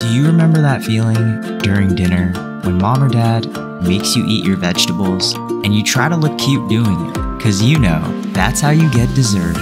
Do you remember that feeling during dinner when mom or dad makes you eat your vegetables and you try to look cute doing it? Because you know that's how you get dessert.